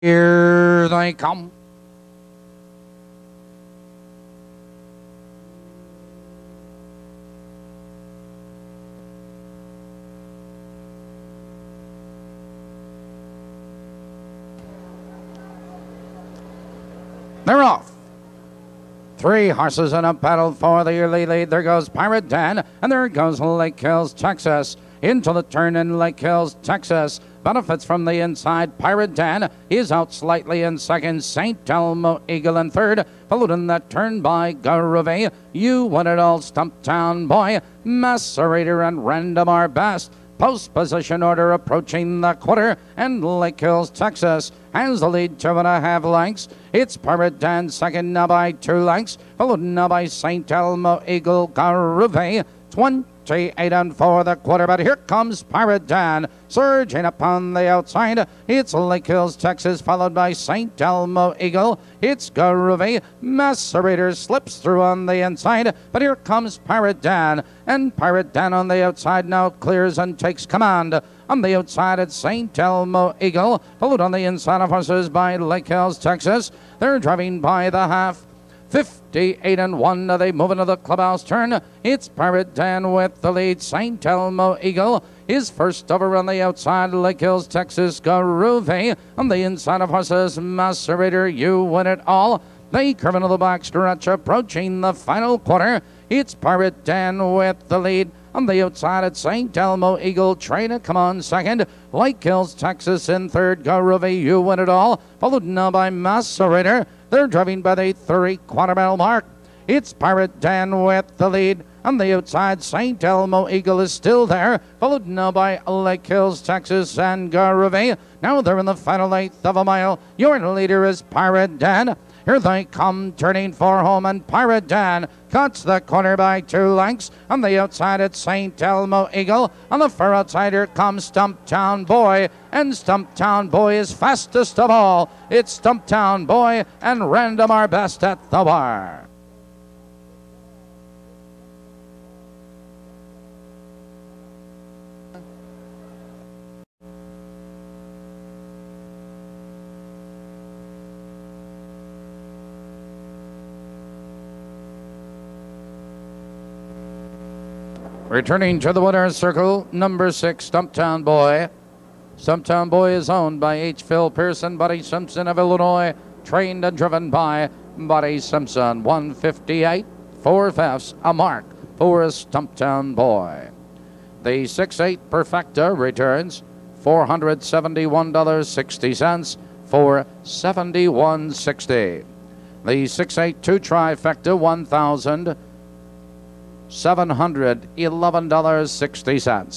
Here they come. They're off. Three horses in a battle for the early lead. There goes Pirate Dan, and there goes Lake Hills, Texas. Into the turn in Lake Hills, Texas. Benefits from the inside. Pirate Dan is out slightly in second. St. Elmo Eagle in third. Followed in that turn by Garuve. You won it all, Stumptown Boy. Macerator and Random are best. Post position order approaching the quarter, and Lake Hills, Texas has the lead two and a half lengths. It's Pirate Dan second now by two lengths, followed now by St. Elmo Eagle Garuve. 28 and 4 the quarter, but here comes Pirate Dan surging upon the outside. It's Lake Hills, Texas, followed by St. Elmo Eagle. It's Garuve. Macerator slips through on the inside, but here comes Pirate Dan. And Pirate Dan on the outside now clears and takes command. On the outside, it's St. Elmo Eagle, followed on the inside of horses by Lake Hills, Texas. They're driving by the half. 58 and 1. They move into the clubhouse turn. It's Pirate Dan with the lead. St. Elmo Eagle is first over on the outside. Lake Hills, Texas. Garuve on the inside of horses. Macerator, you win it all. They curve into the back stretch, approaching the final quarter. It's Pirate Dan with the lead. On the outside at St. Elmo Eagle Trainer, come on second. Lake Hills, Texas in third. Garuve, you win it all. Followed now by Macerator. They're driving by the three quarter mile mark. It's Pirate Dan with the lead. On the outside, St. Elmo Eagle is still there, followed now by Lake Hills, Texas, and Garuve. Now they're in the final eighth of a mile. Your leader is Pirate Dan. Here they come, turning for home, and Pirate Dan cuts the corner by two lengths. On the outside, it's St. Elmo Eagle. On the far outside, here comes Stumptown Boy, and Stumptown Boy is fastest of all. It's Stumptown Boy and Random are best at the bar. Returning to the winner's circle, number six, Stumptown Boy. Stumptown Boy is owned by H. Phil Pearson, Buddy Simpson of Illinois, trained and driven by Buddy Simpson. 158, four fifths, a mark for Stumptown Boy. The 6'8 Perfecta returns $471.60 for $71.60. The 6'8 2 Trifecta, 1000 $711.60.